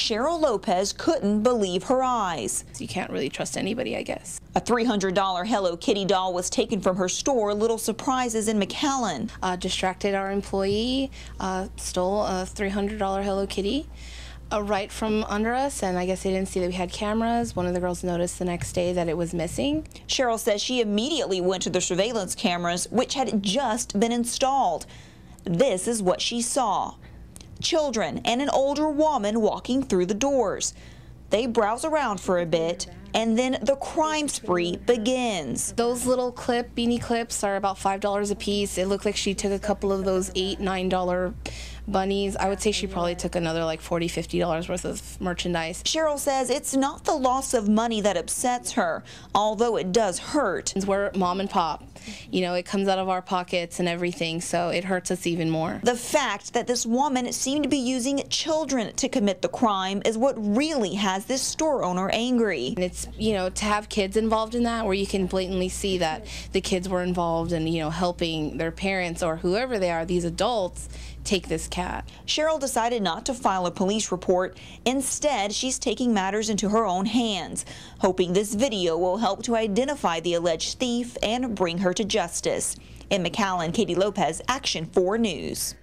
Sheryl Lopez couldn't believe her eyes. You can't really trust anybody, I guess. A $300 Hello Kitty doll was taken from her store, Little Surprises in McAllen. Uh, distracted our employee, uh, stole a $300 Hello Kitty. Uh, right from under us, and I guess they didn't see that we had cameras. One of the girls noticed the next day that it was missing. Sheryl says she immediately went to the surveillance cameras, which had just been installed. This is what she saw children and an older woman walking through the doors. They browse around for a bit, and then the crime spree begins. Those little clip, beanie clips, are about $5 a piece. It looked like she took a couple of those 8, $9 bunnies. I would say she probably took another like $40, $50 worth of merchandise. Sheryl says it's not the loss of money that upsets her, although it does hurt. We're mom and pop. You know, it comes out of our pockets and everything, so it hurts us even more. The fact that this woman seemed to be using children to commit the crime is what really has this store owner angry. And it's, you know, to have kids involved in that where you can blatantly see that the kids were involved and, you know, helping their parents or whoever they are, these adults, take this cat. Sheryl decided not to file a police report. Instead, she's taking matters into her own hands, hoping this video will help to identify the alleged thief and bring her to justice. In McAllen, Katie Lopez, Action 4 News.